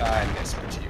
I'm gonna you.